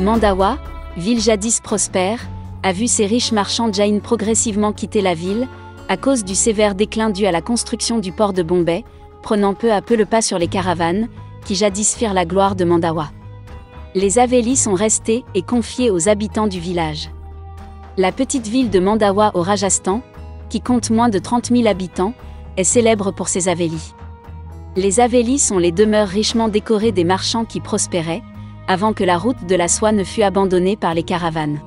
Mandawa, ville jadis prospère, a vu ses riches marchands Jain progressivement quitter la ville, à cause du sévère déclin dû à la construction du port de Bombay, prenant peu à peu le pas sur les caravanes, qui jadis firent la gloire de Mandawa. Les Avelis sont restés et confiés aux habitants du village. La petite ville de Mandawa au Rajasthan, qui compte moins de 30 000 habitants, est célèbre pour ses Avelis. Les Avelis sont les demeures richement décorées des marchands qui prospéraient, avant que la route de la soie ne fût abandonnée par les caravanes.